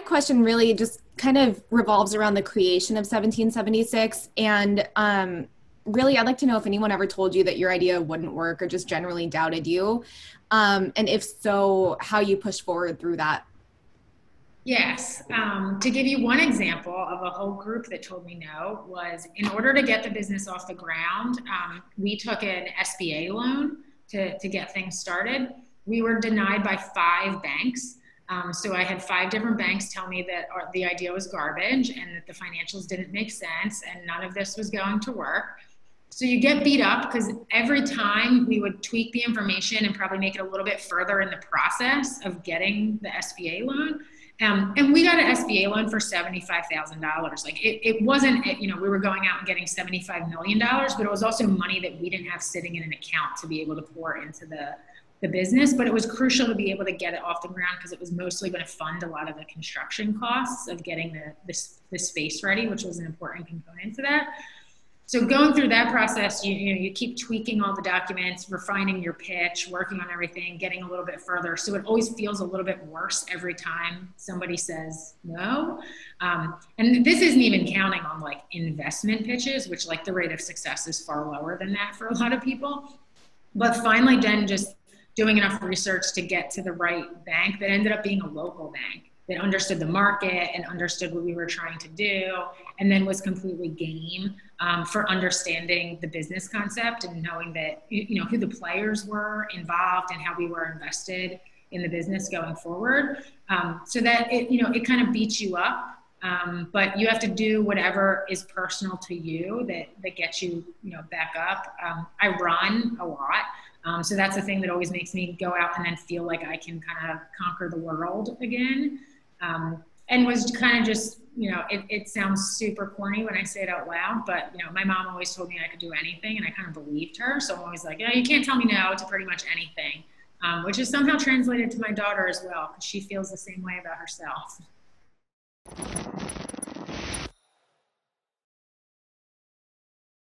question really just kind of revolves around the creation of 1776. And um, really, I'd like to know if anyone ever told you that your idea wouldn't work or just generally doubted you. Um, and if so, how you pushed forward through that. Yes. Um, to give you one example of a whole group that told me no, was in order to get the business off the ground, um, we took an SBA loan to, to get things started. We were denied by five banks. Um, so I had five different banks tell me that our, the idea was garbage and that the financials didn't make sense and none of this was going to work. So you get beat up because every time we would tweak the information and probably make it a little bit further in the process of getting the SBA loan. Um, and we got an SBA loan for $75,000. Like it, it wasn't, you know, we were going out and getting $75 million, but it was also money that we didn't have sitting in an account to be able to pour into the, the business, but it was crucial to be able to get it off the ground because it was mostly going to fund a lot of the construction costs of getting the, the, the space ready, which was an important component to that. So going through that process, you, you know, you keep tweaking all the documents, refining your pitch, working on everything, getting a little bit further. So it always feels a little bit worse every time somebody says no. Um, and this isn't even counting on like investment pitches, which like the rate of success is far lower than that for a lot of people. But finally, then just doing enough research to get to the right bank that ended up being a local bank that understood the market and understood what we were trying to do and then was completely game um, for understanding the business concept and knowing that you know who the players were involved and how we were invested in the business going forward. Um, so that it you know it kind of beats you up um, but you have to do whatever is personal to you that that gets you you know back up. Um, i run a lot um, so that's the thing that always makes me go out and then feel like I can kind of conquer the world again. Um, and was kind of just, you know, it, it sounds super corny when I say it out loud, but, you know, my mom always told me I could do anything and I kind of believed her. So I'm always like, yeah, you can't tell me no to pretty much anything, um, which is somehow translated to my daughter as well, because she feels the same way about herself.